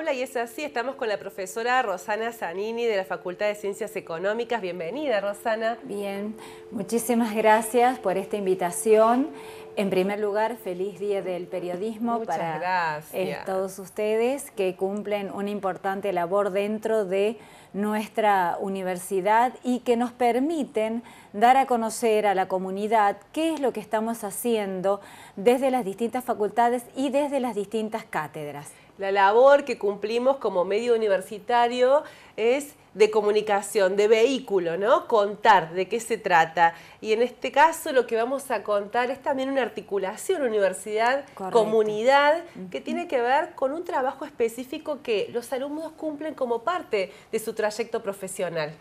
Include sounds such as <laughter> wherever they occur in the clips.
Y es así, estamos con la profesora Rosana Zanini de la Facultad de Ciencias Económicas. Bienvenida, Rosana. Bien, muchísimas gracias por esta invitación. En primer lugar, feliz Día del Periodismo para eh, todos ustedes que cumplen una importante labor dentro de nuestra universidad y que nos permiten dar a conocer a la comunidad qué es lo que estamos haciendo desde las distintas facultades y desde las distintas cátedras. La labor que cumplimos como medio universitario es de comunicación, de vehículo, ¿no? Contar de qué se trata. Y en este caso lo que vamos a contar es también una articulación universidad-comunidad que tiene que ver con un trabajo específico que los alumnos cumplen como parte de su trayecto profesional.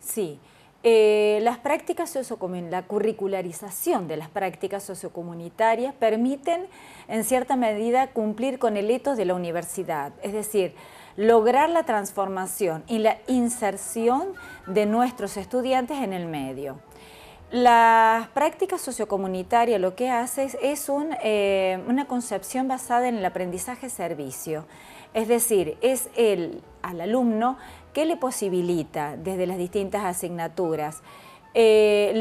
Sí. Eh, las prácticas sociocomunitarias, la curricularización de las prácticas sociocomunitarias permiten en cierta medida cumplir con el etos de la universidad, es decir, lograr la transformación y la inserción de nuestros estudiantes en el medio. Las prácticas sociocomunitarias lo que hace es, eh, una concepción basada en el aprendizaje-servicio, es decir, es el, al alumno que le posibilita desde las distintas asignaturas, eh,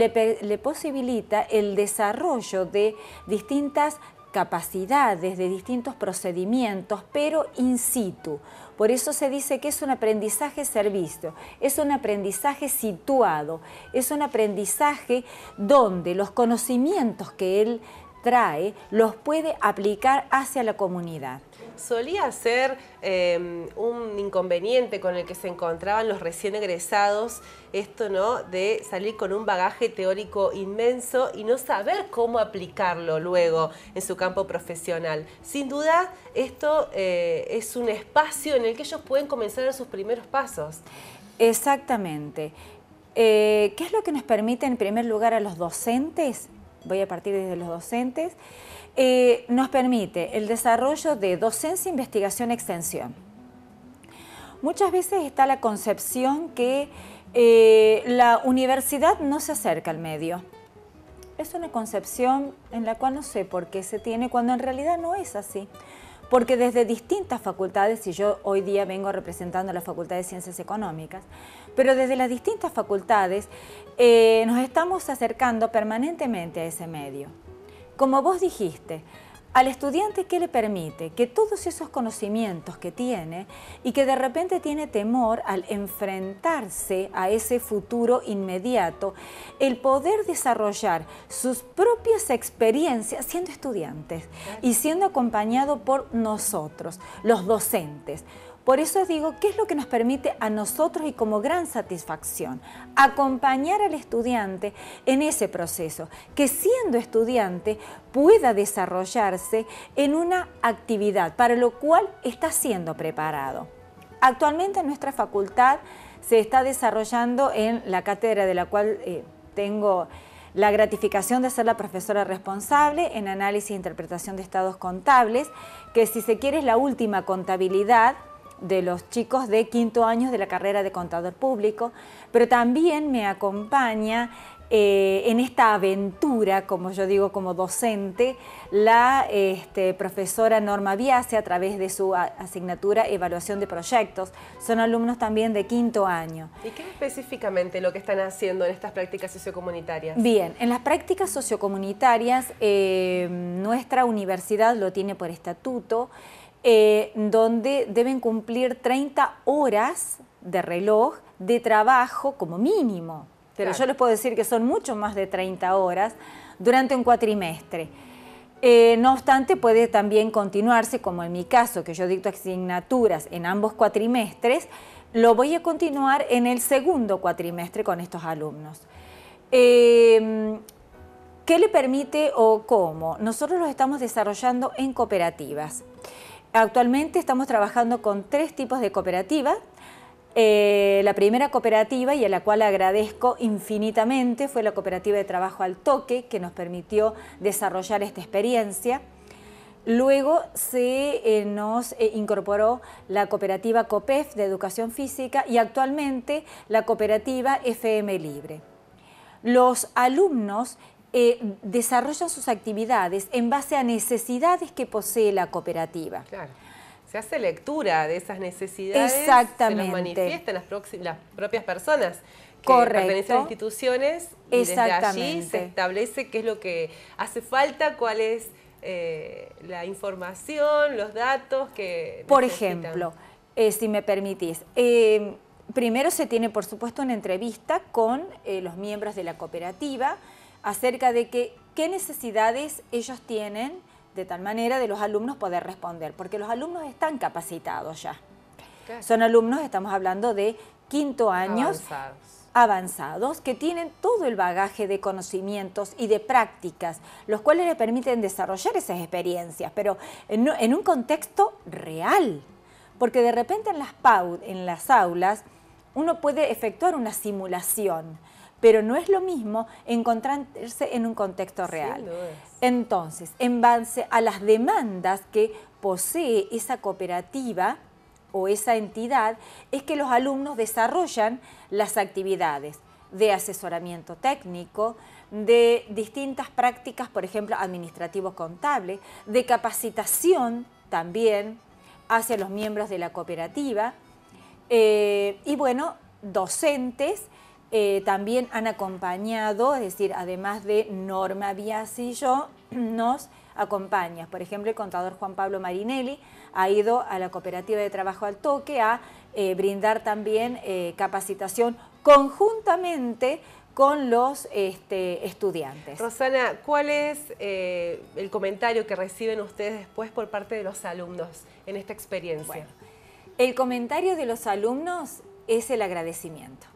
le posibilita el desarrollo de distintas capacidades, de distintos procedimientos, pero in situ. Por eso se dice que es un aprendizaje servicio, es un aprendizaje situado, es un aprendizaje donde los conocimientos que él trae los puede aplicar hacia la comunidad solía ser em, un inconveniente con el que se encontraban los recién egresados, esto ¿no? de salir con un bagaje teórico inmenso y no saber cómo aplicarlo luego en su campo profesional. Sin duda, esto eh, es un espacio en el que ellos pueden comenzar sus primeros pasos. Exactamente. Eh, ¿Qué es lo que nos permite en primer lugar a los docentes? Voy a partir desde los docentes eh, nos permite el desarrollo de docencia, investigación, extensión. Muchas veces está la concepción que eh, la universidad no se acerca al medio. Es una concepción en la cual no sé por qué se tiene, cuando en realidad no es así. Porque desde distintas facultades, y yo hoy día vengo representando la Facultad de Ciencias Económicas, pero desde las distintas facultades eh, nos estamos acercando permanentemente a ese medio. Como vos dijiste, al estudiante ¿qué le permite? Que todos esos conocimientos que tiene y que de repente tiene temor al enfrentarse a ese futuro inmediato, el poder desarrollar sus propias experiencias siendo estudiantes y siendo acompañado por nosotros, los docentes. Por eso digo, ¿qué es lo que nos permite a nosotros y como gran satisfacción? Acompañar al estudiante en ese proceso, que siendo estudiante pueda desarrollarse en una actividad para lo cual está siendo preparado. Actualmente en nuestra facultad se está desarrollando en la cátedra de la cual eh, tengo la gratificación de ser la profesora responsable en análisis e interpretación de estados contables, que si se quiere es la última contabilidad de los chicos de quinto año de la carrera de contador público, pero también me acompaña eh, en esta aventura, como yo digo, como docente, la este, profesora Norma Biase a través de su asignatura Evaluación de Proyectos. Son alumnos también de quinto año. ¿Y qué es específicamente lo que están haciendo en estas prácticas sociocomunitarias? Bien, en las prácticas sociocomunitarias eh, nuestra universidad lo tiene por estatuto, eh, donde deben cumplir 30 horas de reloj de trabajo como mínimo. Pero yo les puedo decir que son mucho más de 30 horas durante un cuatrimestre. Eh, no obstante, puede también continuarse, como en mi caso, que yo dicto asignaturas en ambos cuatrimestres, lo voy a continuar en el segundo cuatrimestre con estos alumnos. Eh, ¿Qué le permite o cómo? Nosotros los estamos desarrollando en cooperativas. Actualmente estamos trabajando con tres tipos de cooperativas. Eh, la primera cooperativa, y a la cual agradezco infinitamente, fue la Cooperativa de Trabajo al Toque, que nos permitió desarrollar esta experiencia. Luego se eh, nos eh, incorporó la cooperativa COPEF de Educación Física y actualmente la cooperativa FM Libre. Los alumnos eh, desarrollan sus actividades en base a necesidades que posee la cooperativa. se hace lectura de esas necesidades, Exactamente. se las manifiestan las, las propias personas que Correcto. pertenecen a instituciones y desde allí se establece qué es lo que hace falta, cuál es eh, la información, los datos que Por ejemplo, eh, si me permitís, eh, primero se tiene por supuesto una entrevista con los miembros de la cooperativa acerca de que, qué necesidades ellos tienen de tal manera de los alumnos poder responder, porque los alumnos están capacitados ya. Son alumnos, estamos hablando de quinto años avanzados. avanzados, que tienen todo el bagaje de conocimientos y de prácticas, los cuales les permiten desarrollar esas experiencias, pero en, en un contexto real, porque de repente en las, en las aulas uno puede efectuar una simulación, pero no es lo mismo encontrarse en un contexto real. Entonces, en base a las demandas que posee esa cooperativa o esa entidad, es que los alumnos desarrollan las actividades de asesoramiento técnico, de distintas prácticas, por ejemplo, administrativo-contable, de capacitación también hacia los miembros de la cooperativa, eh, y bueno, docentes eh, también han acompañado, es decir, además de Norma Biasi y yo, <clears throat> nos acompaña. Por ejemplo, el contador Juan Pablo Marinelli ha ido a la cooperativa de trabajo al toque a eh, brindar también eh, capacitación conjuntamente con los este, estudiantes. Rosana, ¿cuál es el comentario que reciben ustedes después por parte de los alumnos en esta experiencia? el comentario de los alumnos es el agradecimiento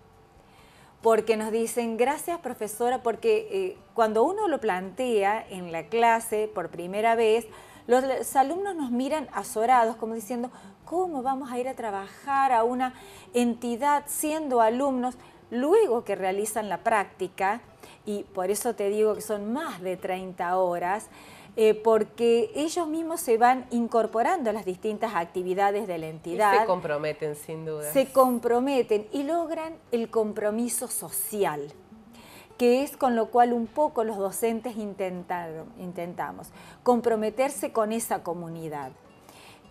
porque nos dicen, gracias profesora, porque eh, cuando uno lo plantea en la clase por primera vez, los, alumnos nos miran azorados, como diciendo, ¿cómo vamos a ir a trabajar a una entidad siendo alumnos? Luego que realizan la práctica, y por eso te digo que son más de 30 horas, eh, porque ellos mismos se van incorporando a las distintas actividades de la entidad. Y se comprometen, sin duda. Se comprometen y logran el compromiso social, que es con lo cual un poco los docentes intentaron, intentamos, comprometerse con esa comunidad.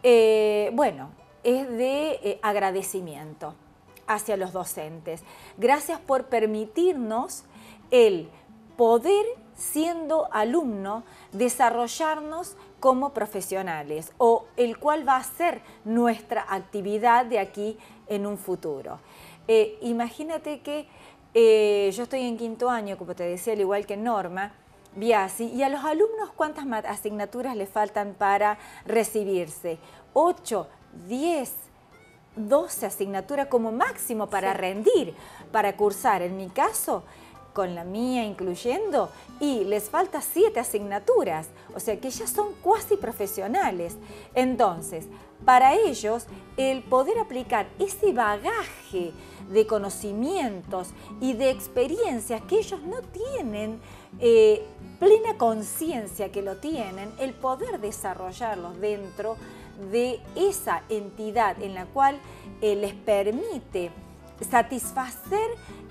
Eh, bueno, es de eh, agradecimiento hacia los docentes. Gracias por permitirnos el poder siendo alumno, desarrollarnos como profesionales o el cual va a ser nuestra actividad de aquí en un futuro. Eh, imagínate que eh, yo estoy en quinto año, como te decía, al igual que Norma, Biasi, y a los alumnos cuántas asignaturas le faltan para recibirse? 8, 10, 12 asignaturas como máximo para rendir, para cursar. En mi caso, con la mía incluyendo, y les falta siete asignaturas, o sea que ya son cuasi profesionales. Entonces, para ellos, el poder aplicar ese bagaje de conocimientos y de experiencias que ellos no tienen eh, plena conciencia que lo tienen, el poder desarrollarlos dentro de esa entidad en la cual eh, les permite satisfacer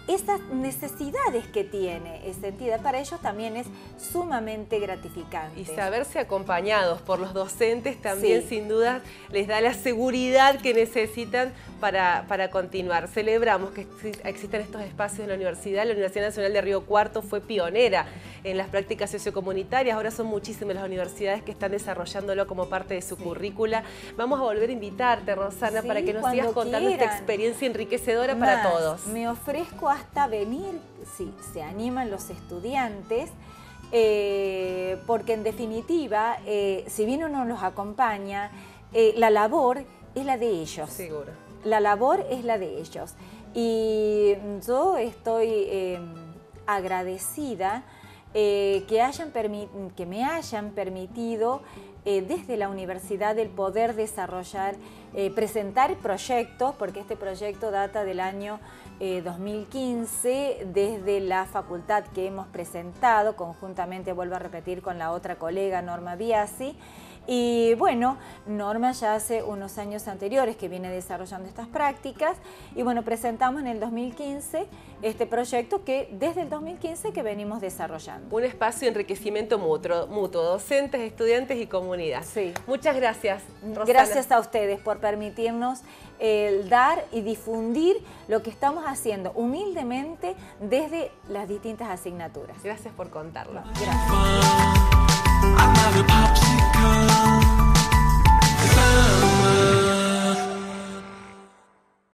esas necesidades que tiene esa entidad, para ellos también es sumamente gratificante. Y saberse acompañados por los docentes también sin duda les da la seguridad que necesitan para, para continuar. Celebramos que existan estos espacios en la universidad. La Universidad Nacional de Río Cuarto fue pionera en las prácticas sociocomunitarias. Ahora son muchísimas las universidades que están desarrollándolo como parte de su currícula. Vamos a volver a invitarte, Rosana, para que nos sigas contando esta experiencia enriquecedora para todos. Me ofrezco hasta venir, si se animan los estudiantes, eh, porque en definitiva, eh, si bien uno los acompaña, eh, la labor es la de ellos. Seguro. La labor es la de ellos. Y yo estoy agradecida que, hayan que me hayan permitido desde la universidad el poder desarrollar, presentar proyectos, porque este proyecto data del año 2015 eh, desde la facultad que hemos presentado, conjuntamente vuelvo a repetir con la otra colega Norma Biasi, y bueno, Norma ya hace unos años anteriores que viene desarrollando estas prácticas y bueno, presentamos en el 2015 este proyecto que desde el 2015 que venimos desarrollando. Un espacio de enriquecimiento mutuo, mutuo docentes, estudiantes y comunidad. Muchas gracias. Rosana. Gracias a ustedes por permitirnos el dar y difundir lo que estamos haciendo humildemente desde las distintas asignaturas. Gracias por contarlo. Gracias.